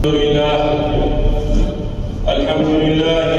الحمد لله. الحمد لله.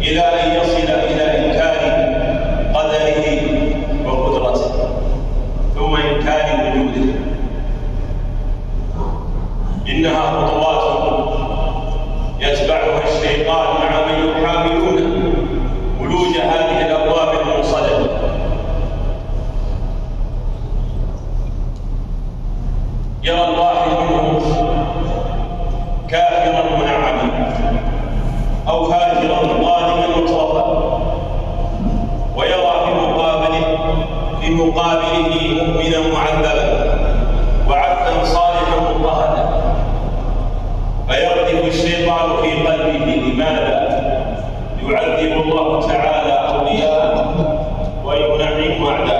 إلى أن يصل إلى إمكان قدره وقدرته ثم إمكان وجوده. إنها خطوات يتبعها الشيطان. مقابله مؤمنا معذبا. وعبدا صالحا مضطهدا فيقذف الشيطان في قلبه لماذا؟ يعذب الله تعالى أولياءه وينعم أعداءه.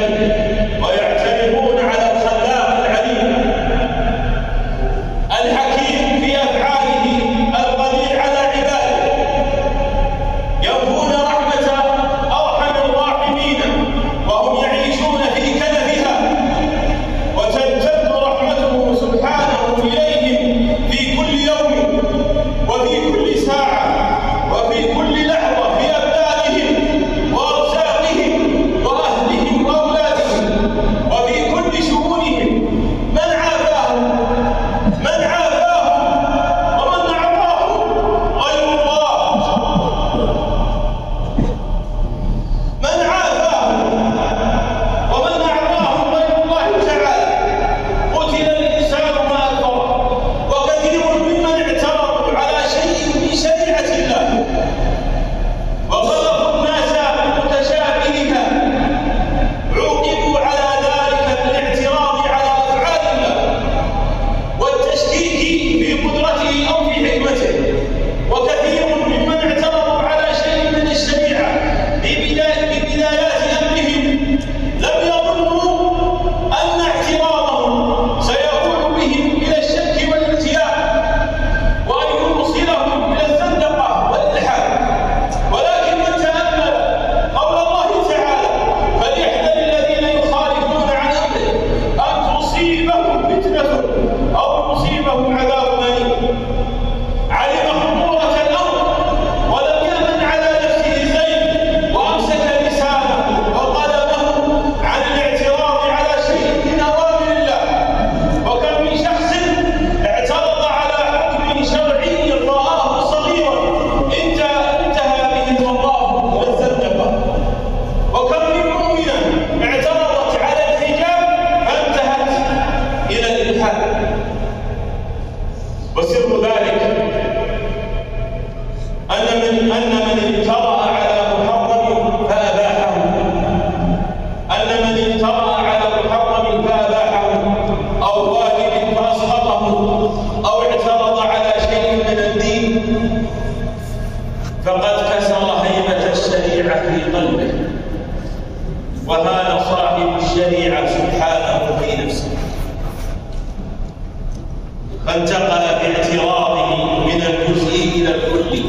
فانتقل باعتراضه من الجزء إلى الكل.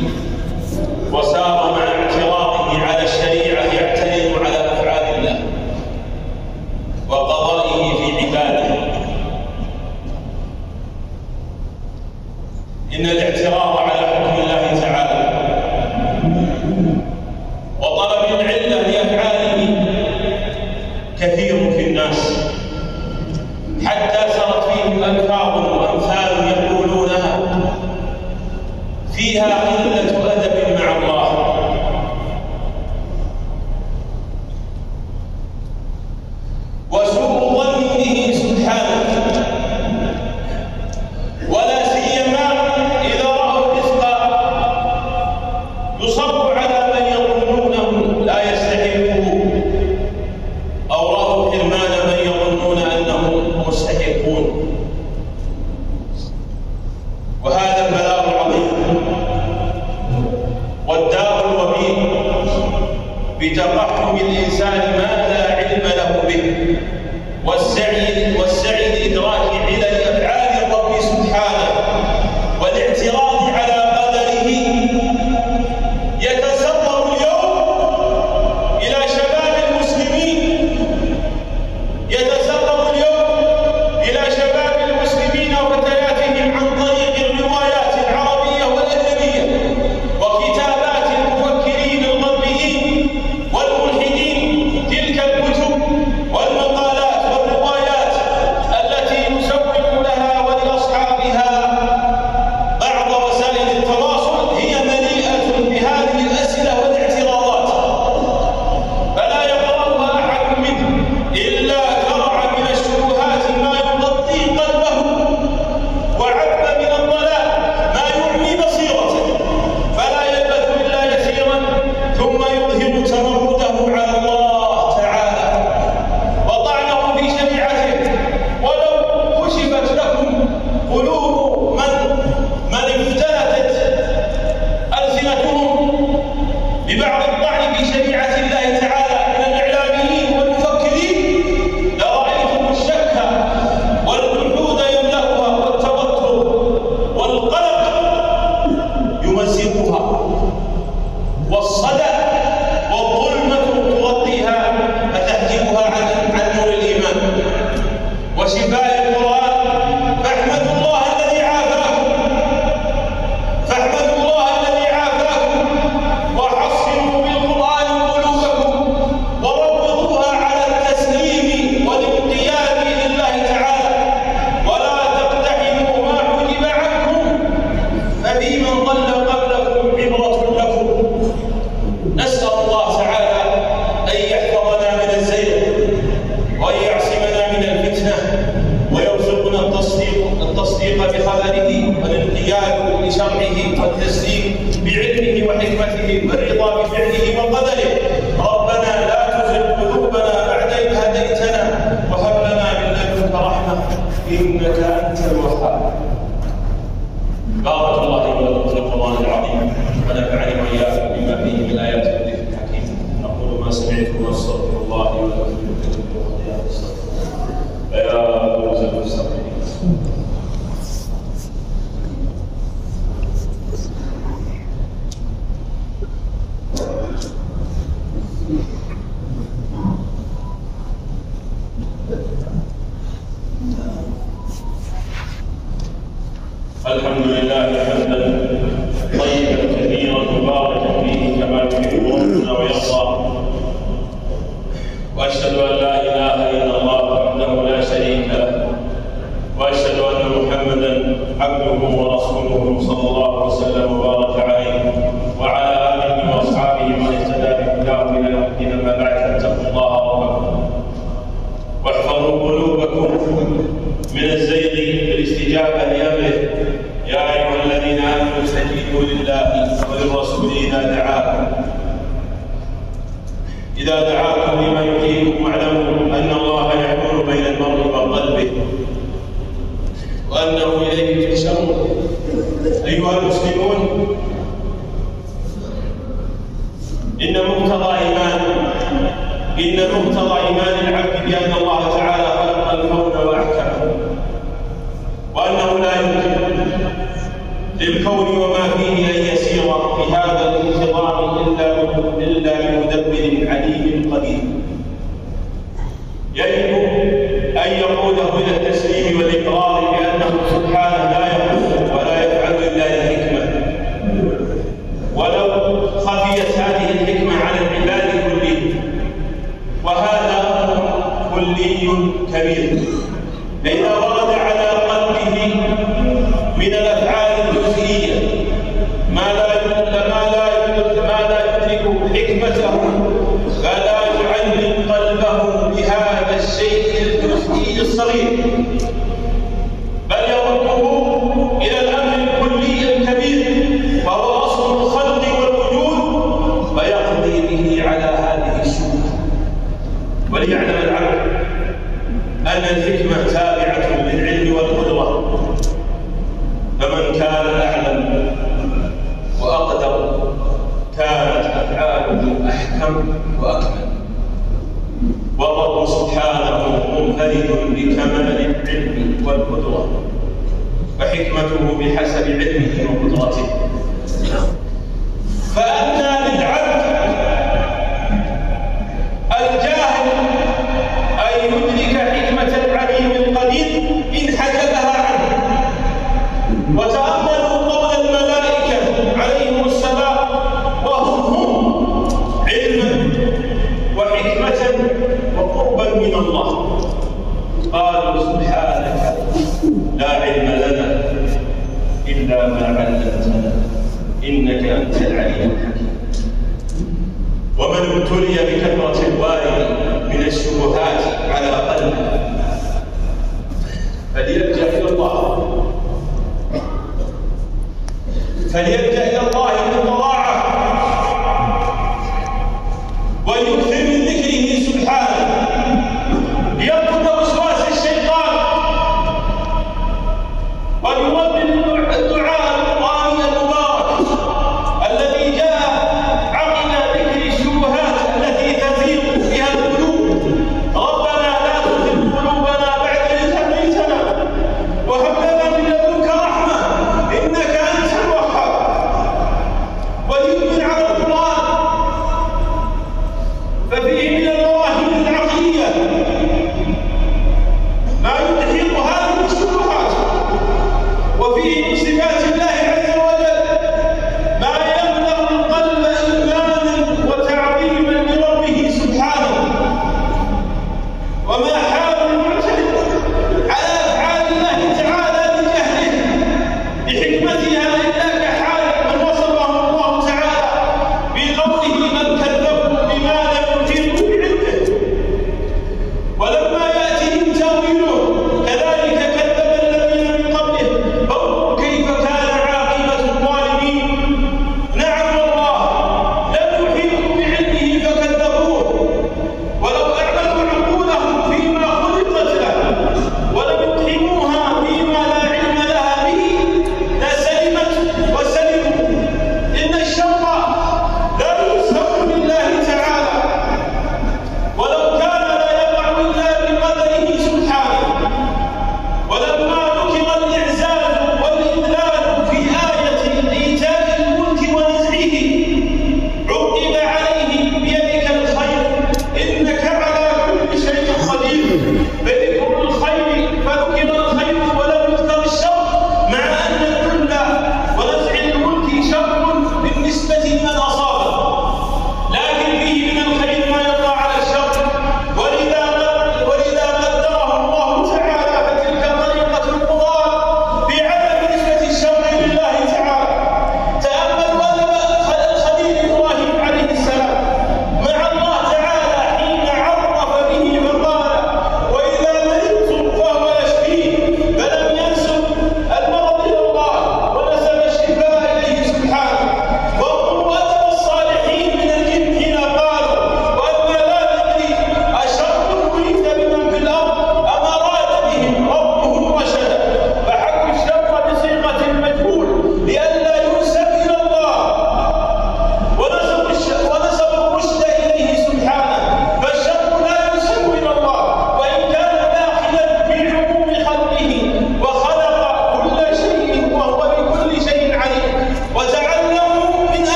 وسار التصديق بخبره والانقياد بشرعه والتسليم بعلمه وحكمته والرضا بفعله وقدره. ربنا لا تزغ قلوبنا بعد إذ هديتنا وهب لنا من لدنك رحمة إنك أنت الوهاب. بارك الله لي ولكم في القرآن العظيم. ونفعني وإياكم بما فيه من آيات الذكر الحكيم. نقول ما سمعتم وأستغفر الله لي ولكم. فيا رب السلام إن مقتضى إيمان العبد بأن الله تعالى خلق الكون وأحكمه وأنه لا يمكن للكون وما فيه أن يسير بهذا الانتظام إلا إلا بمدبر عليم قدير. يجب أن يقوده إلى التسليم والإقرار بأنه سبحانه لا يقول ولا يفعل إلا لحكمة ولو خفيت هذه الجزئي الصغير. بل يرده إلى الأمر الكلي الكبير وهو أصل الخلق والوجود فيقضي به على هذه الشبهة. وليعلم العبد أن الحكمة تابعة للعلم والقدرة فمن كان أعلم وأقدر كانت أفعاله أحكم وأكمل. والرب سبحانه منفرد والقدرة وحكمته بحسب علمه وقدرته فأنى للعبد الجاهل أن يدرك حكمة العليم القدير إن حجبها عنه. وتأملوا قول الملائكة عليهم السلام وهم هم علما وحكمة وقربا من الله. قالوا سبحانك لا علم لنا إلا ما علمتنا إنك أنت العليم الحكيم. ومن ابتلي بكثرة الوارد من الشبهات على قلبه فليلجأ إلى الله. فليلجأ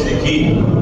is the key.